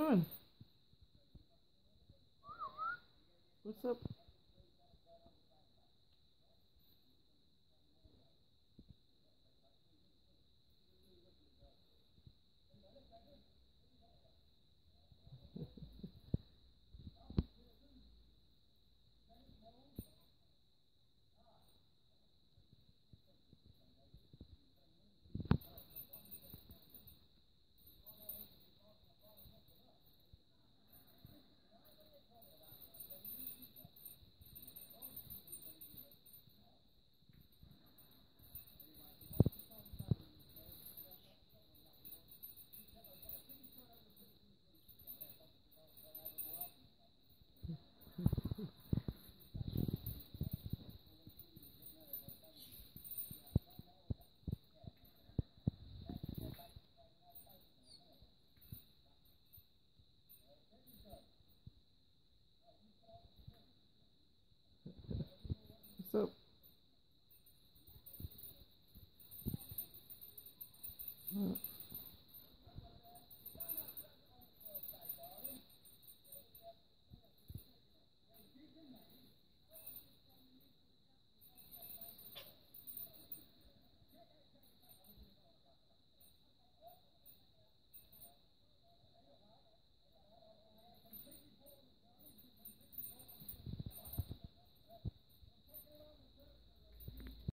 doing? What's up? Up?